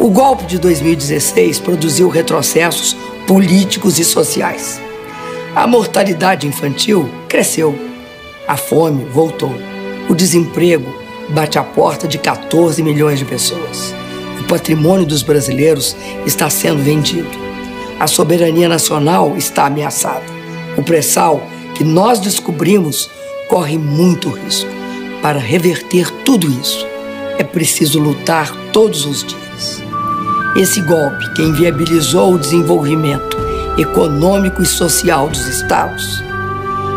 O golpe de 2016 produziu retrocessos políticos e sociais. A mortalidade infantil cresceu. A fome voltou. O desemprego bate à porta de 14 milhões de pessoas. O patrimônio dos brasileiros está sendo vendido. A soberania nacional está ameaçada. O pré-sal que nós descobrimos corre muito risco. Para reverter tudo isso, é preciso lutar todos os dias. Esse golpe que inviabilizou o desenvolvimento econômico e social dos estados,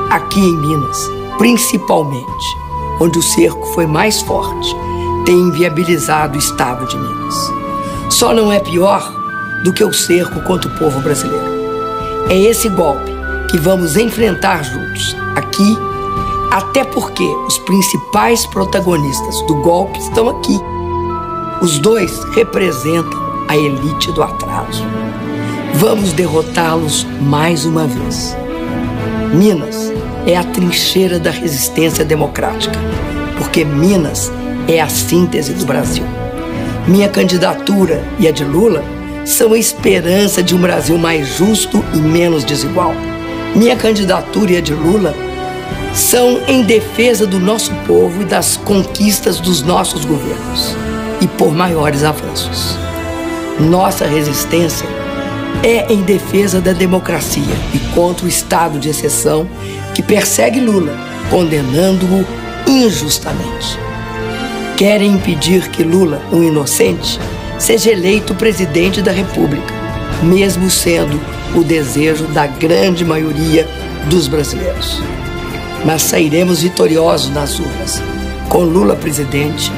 aqui em Minas, principalmente, onde o cerco foi mais forte, tem inviabilizado o estado de Minas. Só não é pior do que o cerco contra o povo brasileiro. É esse golpe que vamos enfrentar juntos, aqui, até porque os principais protagonistas do golpe estão aqui. Os dois representam a elite do atraso. Vamos derrotá-los mais uma vez. Minas é a trincheira da resistência democrática, porque Minas é a síntese do Brasil. Minha candidatura e a de Lula são a esperança de um Brasil mais justo e menos desigual. Minha candidatura e a de Lula são em defesa do nosso povo e das conquistas dos nossos governos e por maiores avanços. Nossa resistência é em defesa da democracia e contra o estado de exceção que persegue Lula, condenando-o injustamente. Querem impedir que Lula, um inocente, seja eleito presidente da República, mesmo sendo o desejo da grande maioria dos brasileiros. Mas sairemos vitoriosos nas urnas, com Lula presidente